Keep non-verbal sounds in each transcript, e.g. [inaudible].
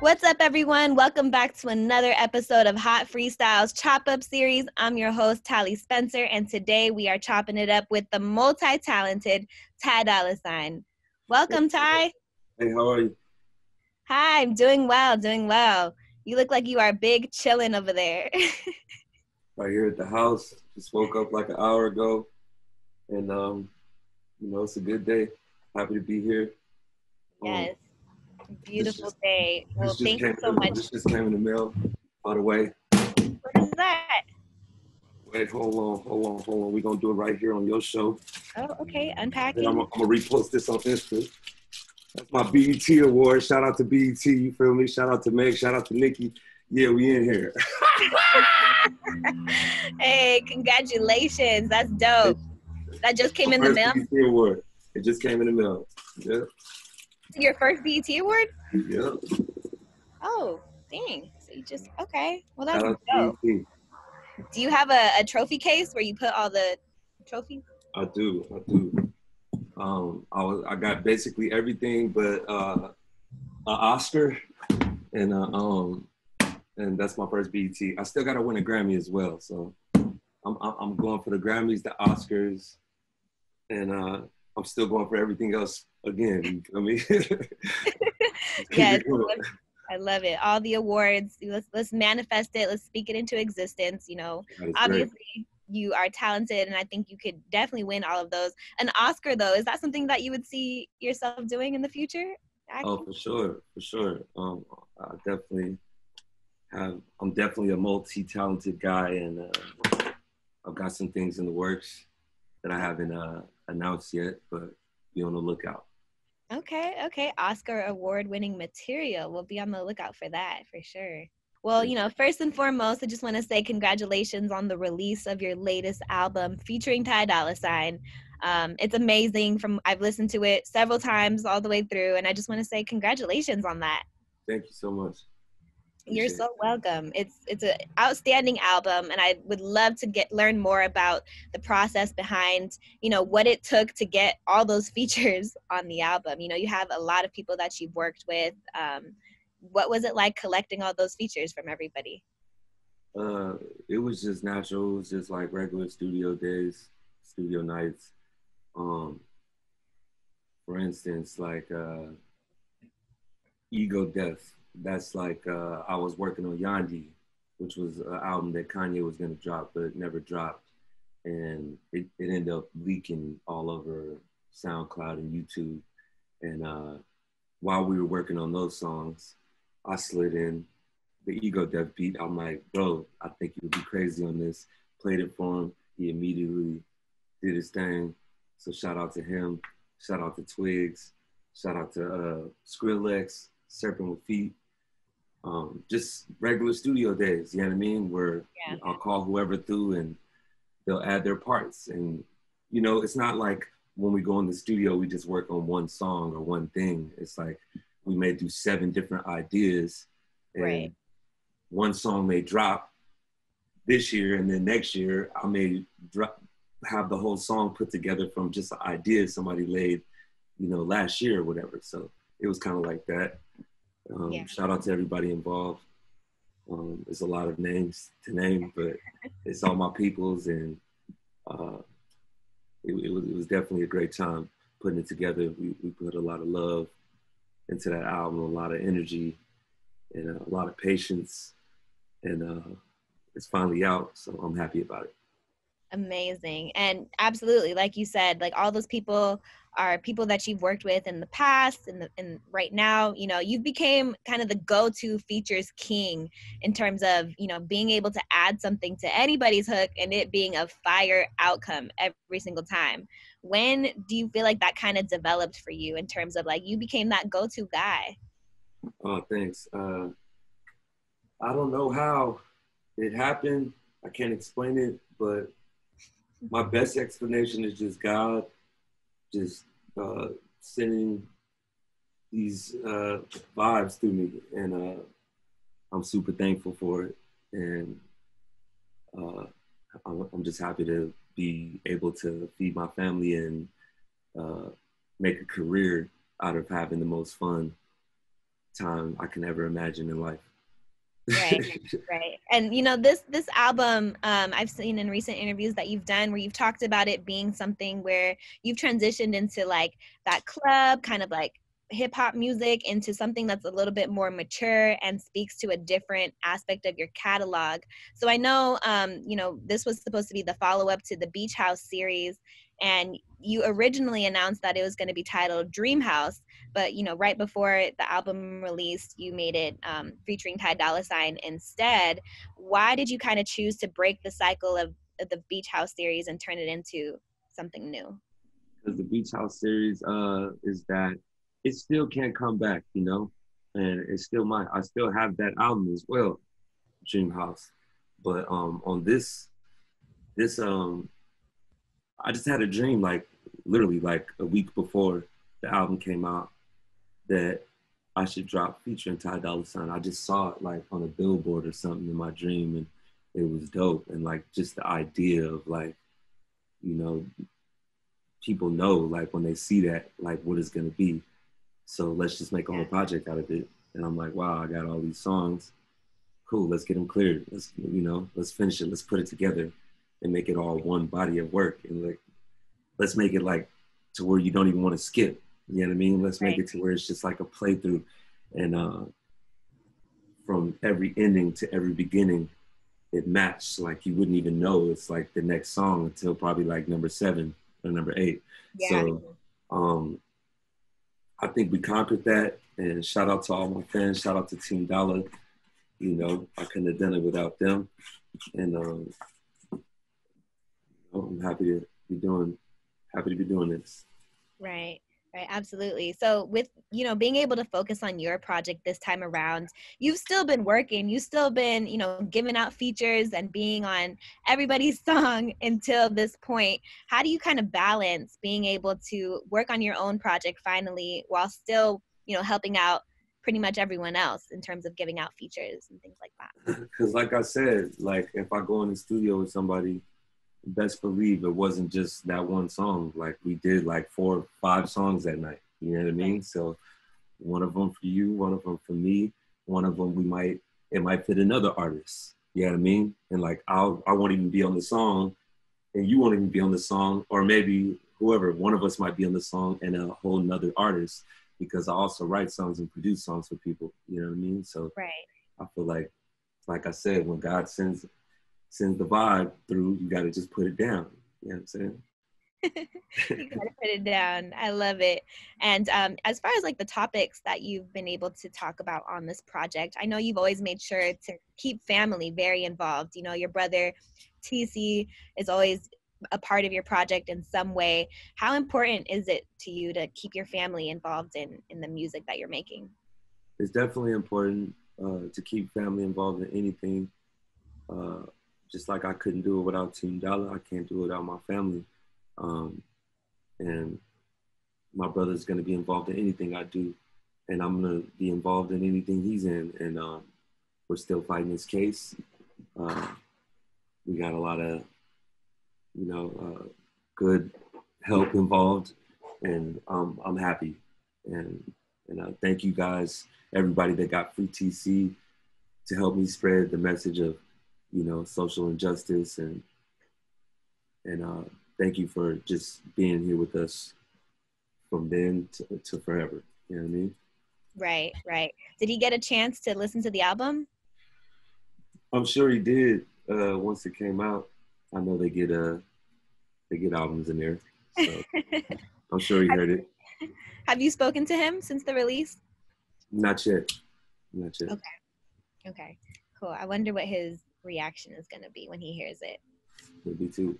What's up, everyone? Welcome back to another episode of Hot Freestyles Chop Up Series. I'm your host, Tallie Spencer, and today we are chopping it up with the multi talented Ty Dolla Sign. Welcome, Ty. Hey, how are you? Hi, I'm doing well, doing well. You look like you are big chilling over there. [laughs] right here at the house. Just woke up like an hour ago, and um, you know, it's a good day. Happy to be here. Um, yes. Beautiful just, day. Well, thank you so much. This just came in the mail, by the way. What is that? Wait, hold on, hold on, hold on. We're gonna do it right here on your show. Oh, okay. Unpacking. I'm, I'm, gonna repost this on Insta. That's my BET award. Shout out to BET. You feel me? Shout out to Meg. Shout out to Nicki. Yeah, we in here. [laughs] [laughs] hey, congratulations. That's dope. That just came in the mail. BET award. It just came in the mail. Yeah. Your first BET award? Yeah. Oh, dang. So you just okay. Well, that's dope. BET. Do you have a, a trophy case where you put all the trophies? I do. I do. Um, I was I got basically everything but uh, an Oscar and uh, um and that's my first BET. I still got to win a Grammy as well, so I'm I'm going for the Grammys, the Oscars, and uh, I'm still going for everything else again. [laughs] [laughs] I mean, yes, I love it. All the awards. Let's let's manifest it. Let's speak it into existence. You know, obviously. Great. You are talented, and I think you could definitely win all of those. An Oscar, though, is that something that you would see yourself doing in the future? Oh, for sure, for sure. Um, I definitely have. I'm definitely a multi-talented guy, and uh, I've got some things in the works that I haven't uh, announced yet, but be on the lookout. Okay, okay. Oscar award winning material. We'll be on the lookout for that for sure. Well, you know, first and foremost, I just want to say congratulations on the release of your latest album featuring Ty Dolla Sign. Um, it's amazing. From I've listened to it several times all the way through, and I just want to say congratulations on that. Thank you so much. You're so welcome. It's it's an outstanding album, and I would love to get learn more about the process behind you know what it took to get all those [laughs] features on the album. You know, you have a lot of people that you've worked with. Um, what was it like collecting all those features from everybody? Uh, it was just natural. It was just like regular studio days, studio nights. Um, for instance, like uh, Ego Death that's like uh, I was working on Yandhi, which was an album that Kanye was gonna drop but never dropped, and it, it ended up leaking all over SoundCloud and YouTube. And uh, while we were working on those songs, I slid in the Ego Death beat. I'm like, bro, I think you would be crazy on this. Played it for him. He immediately did his thing. So shout out to him. Shout out to Twigs. Shout out to uh, Skrillex, Serpent with Feet um, just regular studio days. You know what I mean? Where yeah. I'll call whoever through and they'll add their parts. And you know, it's not like when we go in the studio we just work on one song or one thing. It's like we may do seven different ideas, and right. one song may drop this year, and then next year I may drop have the whole song put together from just an idea somebody laid, you know, last year or whatever. So it was kind of like that. Um, yeah. Shout out to everybody involved. Um, there's a lot of names to name, but it's all my peoples, and uh, it, it, was, it, was, definitely a great time putting it together. We, we put a lot of love into that album, a lot of energy, and a lot of patience, and uh, it's finally out, so I'm happy about it. Amazing. And absolutely, like you said, like all those people are people that you've worked with in the past and, and right now you know you've became kind of the go-to features king in terms of you know being able to add something to anybody's hook and it being a fire outcome every single time. When do you feel like that kind of developed for you in terms of like you became that go-to guy? Oh thanks. Uh, i don't know how it happened. I can't explain it but my best explanation is just god just uh, sending these uh, vibes through me, and uh, I'm super thankful for it. And uh, I'm, I'm just happy to be able to feed my family and uh, make a career out of having the most fun time I can ever imagine in life. Right [laughs] right and you know this this album um, i've seen in recent interviews that you've done where you've talked about it being something where you've transitioned into like that club kind of like hip hop music into something that's a little bit more mature and speaks to a different aspect of your catalog. So I know, um, you know, this was supposed to be the follow up to the Beach House series, and you originally announced that it was going to be titled Dream House, but you know, right before the album released, you made it um, featuring Ty Dolla Sign instead. Why did you kind of choose to break the cycle of, of the Beach House series and turn it into something new? Because the Beach House series uh, is that it still can't come back, you know, and it's still my I still have that album as well, Dream House, but um on this this um I just had a dream like literally like a week before the album came out that I should drop featuring Ty Dolla Sign. I just saw it like on a billboard or something in my dream and it was dope and like just the idea of like you know people know like when they see that like what it's gonna be so let's just make a whole project out of it. And I'm like, wow, I got all these songs. Cool, let's get them cleared. Let's, you know, let's finish it. Let's put it together and make it all one body of work. And like, let's make it like to where you don't even want to skip. You know what I mean? Let's make it to where it's just like a playthrough. And uh, from every ending to every beginning, it matched. Like you wouldn't even know it's like the next song until probably like number seven or number eight. Yeah. So um, I think we conquered that. And shout out to all my fans. Shout out to Team Dollar. You know, I couldn't have done it without them. And um, I'm happy to be doing happy to be doing this. Right. Right, absolutely. So with you know being able to focus on your project this time around, you've still been working. You've still been you know giving out features and being on everybody's [laughs] song until this point. How do you kind of balance being able to work on your own project finally while still you know helping out pretty much everyone else in terms of giving out features and things like that? [laughs] Because like I said, like if I go in the studio with somebody best believe it wasn't just that one song. Like we did like four, five songs that night. You know what I mean? So one of them for you, one of them for me, one of them we might it might fit another artist. You know what I mean? And like I'll I won't even be on the song, and you won't even be on the song, or maybe whoever one of us might be on the song and a whole nother artist because I also write songs and produce songs for people. You know what I mean? So right. I feel like, like I said, when God sends sends the vibe through, you got to just put it down. You know what I'm saying? [laughs] you gotta put it down. I love it. And um, as far as like the topics that you've been able to talk about on this project, I know you've always made sure to keep family very involved. You know, your brother TC is always a part of your project in some way. How important is it to you to keep your family involved in in the music that you're making? It's definitely important uh, to keep family involved in anything. Uh, just like I couldn't do it without Team Dollar, I can't do it without my family. Um, and my brother's going to be involved in anything I do, and I'm going to be involved in anything he's in. And um, we're still fighting this case. Uh, we got a lot of, you know, uh, good help involved, and um, I'm happy. And and uh, thank you guys, everybody that got free TC, to help me spread the message of you know, social injustice and and uh, thank you for just being here with us from then to, to forever. You know what I mean? Right, right. Did he get a chance to listen to the album? I'm sure he did. Uh, once it came out, I know they get uh they get albums in there. So [laughs] I'm sure he heard it. Have you spoken to him since the release? Not yet. Not yet. Okay. Okay. Cool. I wonder what his reaction is going to be when he hears it. Maybe too.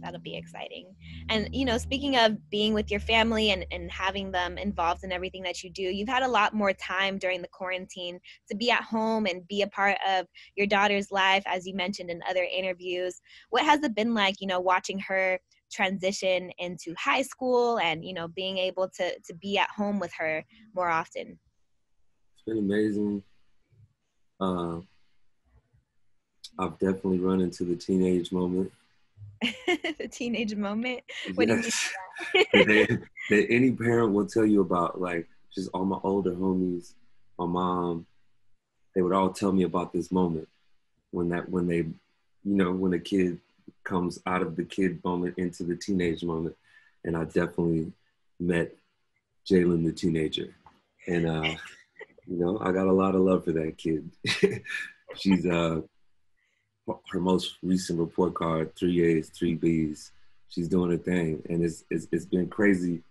That'll be exciting. And, you know, speaking of being with your family and, and having them involved in everything that you do, you've had a lot more time during the quarantine to be at home and be a part of your daughter's life, as you mentioned in other interviews. What has it been like, you know, watching her transition into high school and, you know, being able to, to be at home with her more often? It's been amazing. Uh, I've definitely run into the teenage moment [laughs] the teenage moment. What yes. do you mean? [laughs] that, that any parent will tell you about, like just all my older homies, my mom, they would all tell me about this moment when that when they, you know, when a kid comes out of the kid moment into the teenage moment, and I definitely met Jalen the teenager, and uh, [laughs] you know, I got a lot of love for that kid. She's uh her most recent report card, three A's, three B's. She's doing her thing, and it's, it's it's been crazy.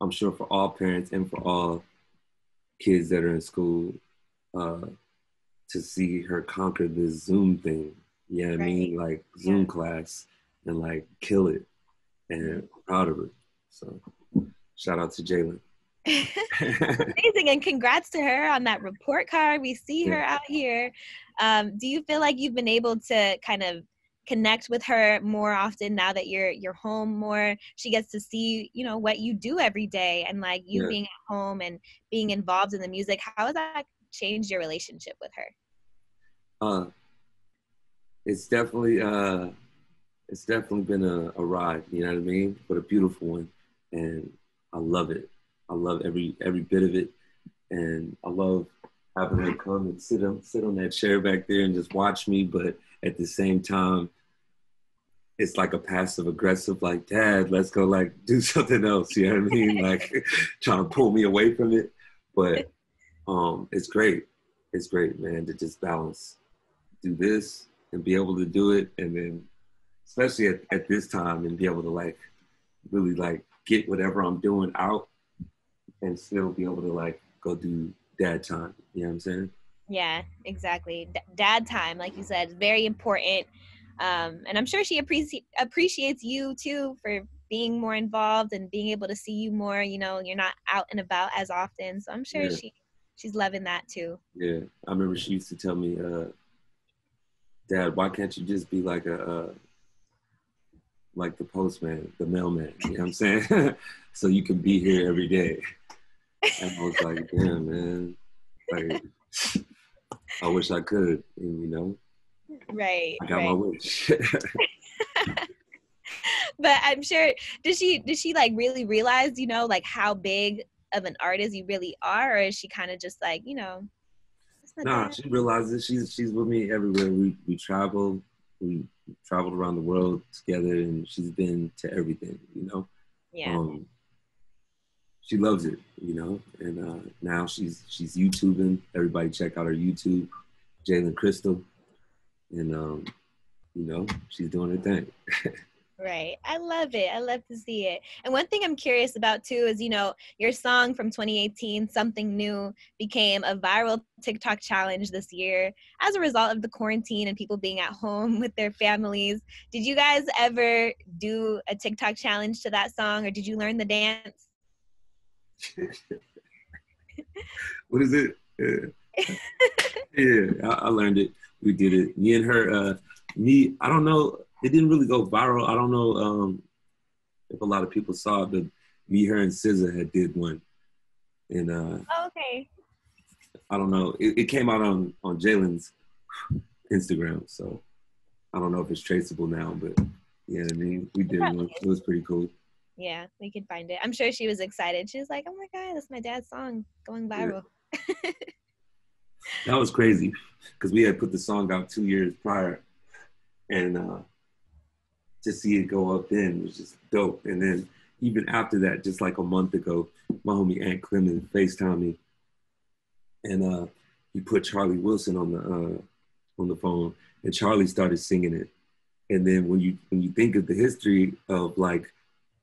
I'm sure for all parents and for all kids that are in school, uh, to see her conquer this Zoom thing. You know what right. I mean? Like Zoom yeah. class and like kill it, and I'm proud of her. So shout out to Jalen. [laughs] [laughs] Amazing, and congrats to her on that report card. We see her out here. Um, do you feel like you've been able to kind of connect with her more often now that you're you're home more? She gets to see you know what you do every day, and like you yeah. being at home and being involved in the music. How has that changed your relationship with her? Uh, it's definitely uh, it's definitely been a, a ride. You know what I mean? But a beautiful one, and I love it. I love every every bit of it, and I love having her come and sit on sit on that chair back there and just watch me. But at the same time, it's like a passive aggressive, like Dad, let's go like do [laughs] something else. You know what I mean? [laughs] Like [laughs] trying to pull me away from it. But um, it's great. It's great, man, to just balance, do this and be able to do it, and then especially at, at this time and be able to like really like get whatever I'm doing out and still be able to like go do dad time. You know what I'm saying? Yeah, exactly. D- dad time, like you said, is very important. Um, and I'm sure she appreci- appreciates you too for being more involved and being able to see you more. You know, you're not out and about as often, so I'm sure yeah. she she's loving that too. Yeah, I remember she used to tell me, uh, "Dad, why can't you just be like a uh, like the postman, the mailman?" You know what I'm saying? [laughs] so you can be here every day. And I was like, damn, man. Like, I wish I could, and, you know. Right. I got right. my wish. [laughs] [laughs] but I'm sure did she did she like really realize, you know, like how big of an artist you really are, or is she kind of just like, you know? Nah, she realizes she's she's with me everywhere. We we travel, we traveled around the world together, and she's been to everything, you know. Yeah. Um, she loves it, you know. And uh, now she's she's YouTubing. Everybody check out her YouTube, Jalen Crystal, and um, you know she's doing her thing. [laughs] Right. I love it. I love to see it. And one thing I'm curious about too is, you know, your song from 2018, Something New, became a viral TikTok challenge this year as a result of the quarantine and people being at home [laughs] with their families. Did you guys ever do a TikTok challenge to that song or did you learn the dance? [laughs] what is it? Yeah, yeah I, I, learned it. We did it. Me and her. Uh, me. I don't know. It didn't really go viral. I don't know um, if a lot of people saw it, but me, her, and SZA had did one. And uh, oh, okay. I don't know. It, it came out on on Jalen's Instagram, so I don't know if it's traceable now, but yeah, I mean, we did one. It was pretty cool. Yeah, we could find it. I'm sure she was excited. She was like, "Oh my god, that's my dad's song going viral." Yeah. that was crazy because we had put the song out two years prior, and uh, to see it go up then was just dope. And then even after that, just like a month ago, my homie Ant Clemons FaceTime me, and uh, he put Charlie Wilson on the uh, on the phone, and Charlie started singing it. And then when you when you think of the history of like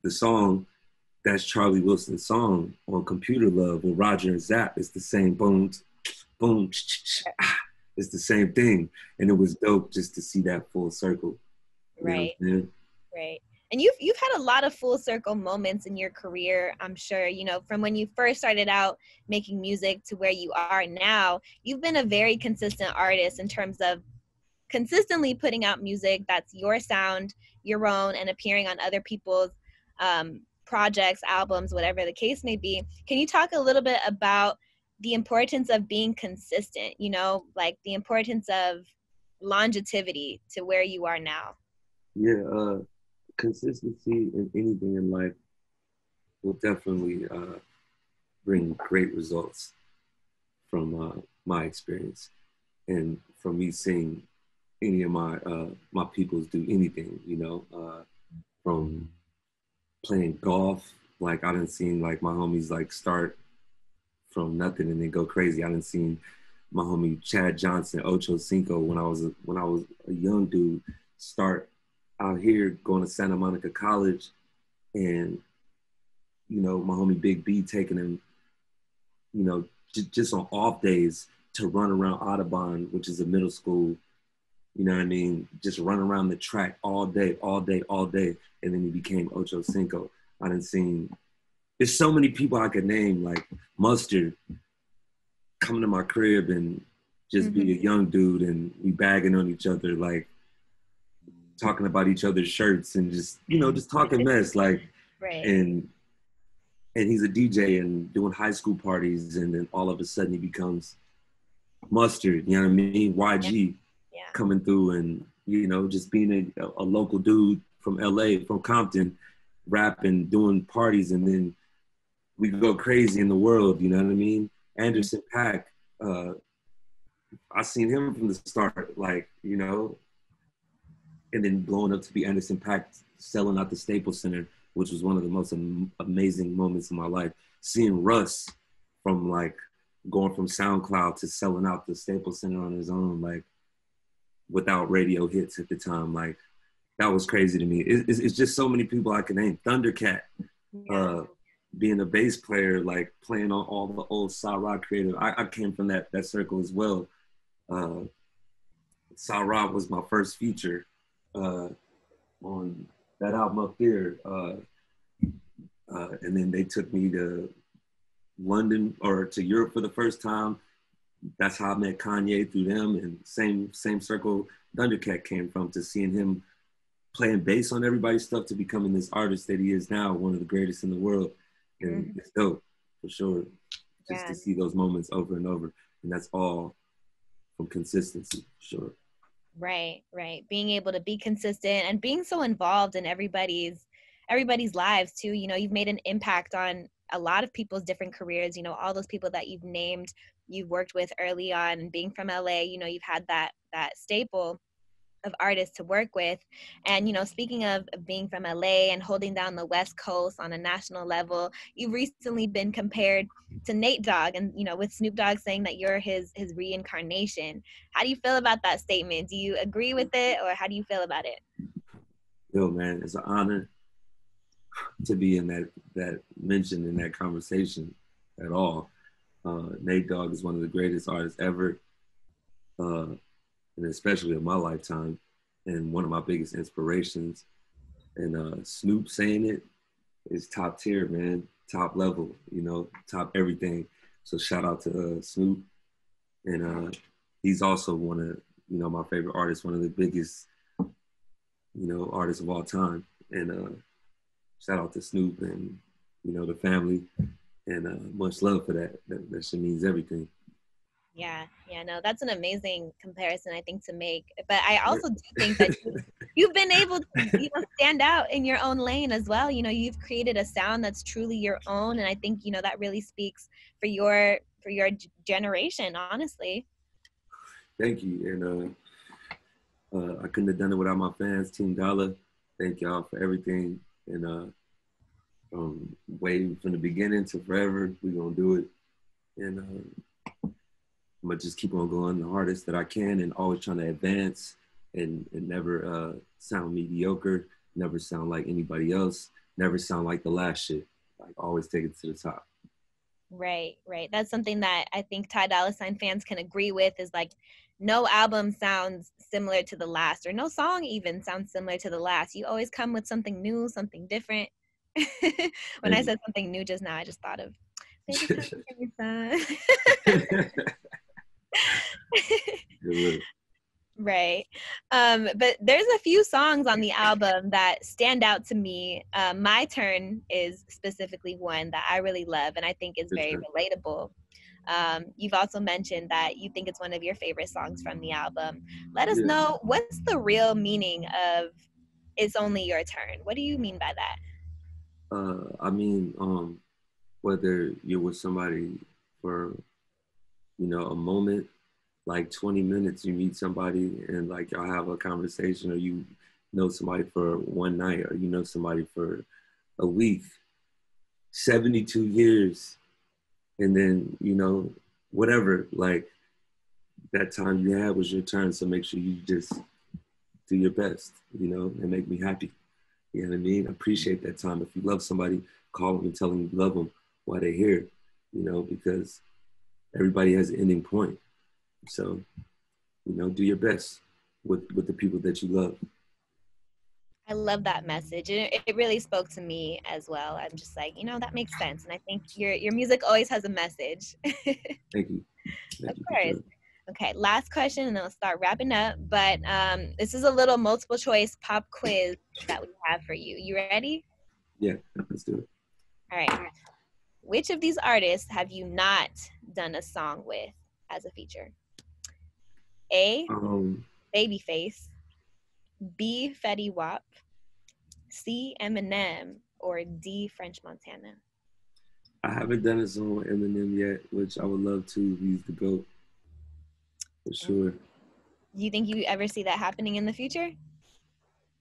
the song, that's Charlie Wilson's song on Computer Love with Roger and Zapp. It's the same boom, boom, ah, it's the same thing. And it was dope just to see that full circle. Right. Right. And you've you've had a lot of full circle moments in your career, I'm sure. You know, from when you first started out making music to where you are now, you've been a very consistent artist in terms of consistently putting out music that's your sound, your own, and appearing on other people's um, projects, albums, whatever the case may be. Can you talk a little bit about the importance of being consistent, you know, like the importance of longevity to where you are now? Yeah, uh, consistency in anything in life will definitely uh, bring great results from uh, my experience and from me seeing any of my uh, my peoples do anything, you know, uh, from playing golf. Like I didn't see like my homies like start from nothing and then go crazy. I didn't see my homie Chad Johnson, Ocho Cinco, when I was a, when I was a young dude, start out here going to Santa Monica College, and you know my homie Big B taking him, you know, j- just on off days to run around Audubon, which is a middle school. You know what I mean? Just run around the track all day, all day, all day, and then he became Ocho Cinco. I didn't see. There's so many people I could name, like Mustard, coming to my crib and just mm-hmm. be a young dude and we bagging on each other, like talking about each other's shirts and just you know just talking mess, like right. and and he's a DJ and doing high school parties, and then all of a sudden he becomes mustard. You know what I mean? YG yeah. Coming through, and you know just being a, a local dude from LA, from Compton, rapping, doing parties, and then we go crazy in the world. You know what I mean? Anderson .Paak uh, I seen him from the start, like you know, and then blowing up to be Anderson .Paak selling out the Staples Center, which was one of the most am- amazing moments in my life. Seeing Russ from like going from SoundCloud to selling out the Staples Center on his own, like without radio hits at the time, like that was crazy to me. It, it's, it's, just so many people I can name. Thundercat, uh, being a bass player, like playing on all the old Sa-Ra creative. I, I, came from that that circle as well. Uh, Sa was my first feature uh, on that album up there. Uh, uh, and then they took me to London or to Europe for the first time. That's how I met Kanye through them, and same same circle Thundercat came from to seeing him playing bass on everybody's stuff to becoming this artist that he is now, one of the greatest in the world. And mm-hmm. it's dope for sure. Just yeah. to see those moments over and over. And that's all from consistency, sure. Right, right. Being able to be consistent and being so involved in everybody's everybody's lives too. You know, you've made an impact on a lot of people's different careers, you know, all those people that you've named, you've worked with early on being from LA, you know, you've had that that staple of artists to work with. And, you know, speaking of being from LA and holding down the West Coast on a national level, you've recently been compared to Nate Dogg and, you know, with Snoop Dogg saying that you're his his reincarnation. How do you feel about that statement? Do you agree with it or how do you feel about it? Yo, man, it's an honor to be in that that mentioned in that conversation at all. Uh, Nate Dogg is one of the greatest artists ever. Uh, and especially in my lifetime, and one of my biggest inspirations. And uh, Snoop saying it is top tier, man, top level, you know, top everything. So shout out to uh, Snoop, and uh, he's also one of you know my favorite artists, one of the biggest you know artists of all time. And uh, shout out to Snoop and you know the family, and uh, much love for that. That, that shit means everything. Yeah, yeah, no, that's an amazing comparison, I think, to make. But I also do think that [laughs] you've been able to, you know, stand out in your own lane as well. You know, you've created a sound that's truly your own, and I think you know that really speaks for your for your generation, honestly. Thank you, and uh, uh, I couldn't have done it without my fans, Team Dollar. Thank y'all for everything, and uh, um, waiting from the beginning to forever. We're gonna do it, and. Uh, I'm gonna just keep on going the hardest that I can and always trying to advance and, and never uh, sound mediocre, never sound like anybody else, never sound like the last shit. Like always take it to the top. Right, right. That's something that I think Ty Dolla Sign fans can agree with is like no album sounds similar to the last or no song even sounds similar to the last. You always come with something new, something different. [laughs] when I said something new just now, I just thought of [laughs] [laughs] right. Um, but there's a few songs on the album that stand out to me. Uh, My Turn is specifically one that I really love and I think is very relatable. Um, you've also mentioned that you think it's one of your favorite songs from the album. Let us yeah. know what's the real meaning of it's only your turn. What do you mean by that? Uh, I mean, um, whether you're with somebody for, you know, a moment, like 20 minutes, you meet somebody and like y'all have a conversation, or you know somebody for one night, or you know somebody for a week, 72 years, and then, you know, whatever, like that time you had was your turn. So make sure you just do your best, you know, and make me happy. You know what I mean? Appreciate that time. If you love somebody, call them and tell them you love them while they're here, you know, because everybody has an ending point. So, you know, do your best with, with the people that you love. I love that message. And it, it really spoke to me as well. I'm just like, you know, that makes sense. And I think your your music always has a message. [laughs] Thank you. Thank of you course. Okay, last question, and then we'll start wrapping up. But um, this is a little multiple choice pop quiz that we have for you. You ready? Yeah, let's do it. All right. Which of these artists have you not done a song with as a feature? A. Um, Babyface. B. Fetty Wap. C. Eminem. Or D. French Montana. I haven't done a song with Eminem yet, which I would love to. He's the goat for sure. Do you think you ever see that happening in the future?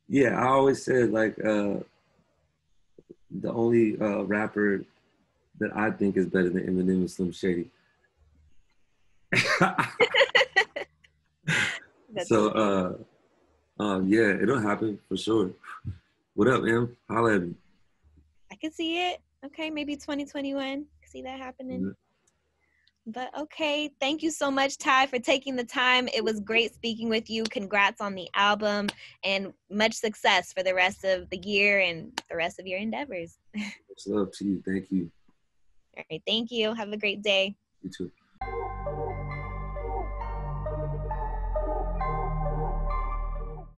Yeah, I always said like uh, the only uh, rapper that I think is better than Eminem is Slim Shady. [laughs] so uh, um, yeah, it'll happen for sure. What up, Em? Holla at me. I can see it. Okay, maybe 2021. See that happening. But okay, thank you so much, Ty, for taking the time. It was great speaking with you. Congrats on the album and much success for the rest of the year and the rest of your endeavors. [laughs] Much love to you. Thank you. All right, thank you. Have a great day. You too.